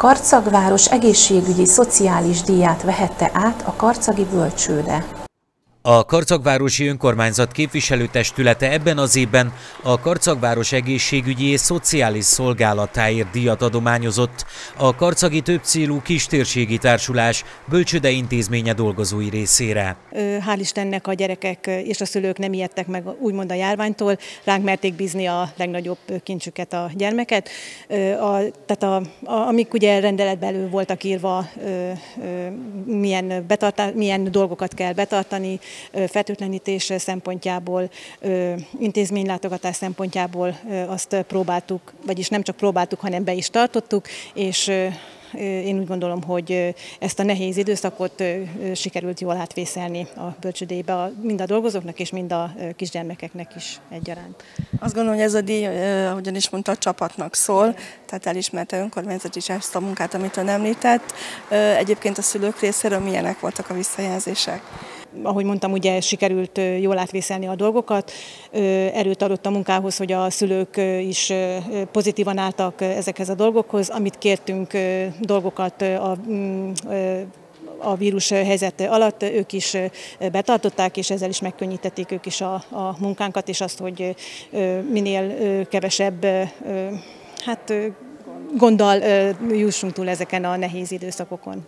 Karcagváros egészségügyi szociális díját vehette át a Karcagi Bölcsőde. A Karcagvárosi Önkormányzat képviselőtestülete ebben az évben a Karcagváros egészségügyi és szociális szolgálatáért díjat adományozott a Karcagi Többcélú Kistérségi Társulás bölcsőde intézménye dolgozói részére. Hál' Istennek a gyerekek és a szülők nem ijedtek meg úgymond a járványtól, ránk merték bízni a legnagyobb kincsüket, a gyermeket. A, tehát a, a, amik ugye rendeletben elő voltak írva, milyen, betartá, milyen dolgokat kell betartani, fertőtlenítés szempontjából, intézménylátogatás szempontjából azt próbáltuk, vagyis nem csak próbáltuk, hanem be is tartottuk, és én úgy gondolom, hogy ezt a nehéz időszakot sikerült jól átvészelni a bölcsödébe, mind a dolgozóknak és mind a kisgyermekeknek is egyaránt. Azt gondolom, hogy ez a díj, ahogyan is mondta, a csapatnak szól, tehát elismerte önkormányzat is ezt a munkát, amit ön említett. Egyébként a szülők részéről milyenek voltak a visszajelzések? Ahogy mondtam, ugye sikerült jól átvészelni a dolgokat, erőt adott a munkához, hogy a szülők is pozitívan álltak ezekhez a dolgokhoz, amit kértünk dolgokat a mm, a vírus helyzet alatt ők is betartották, és ezzel is megkönnyítették ők is a, a munkánkat, és azt, hogy minél kevesebb hát, gonddal jussunk túl ezeken a nehéz időszakokon.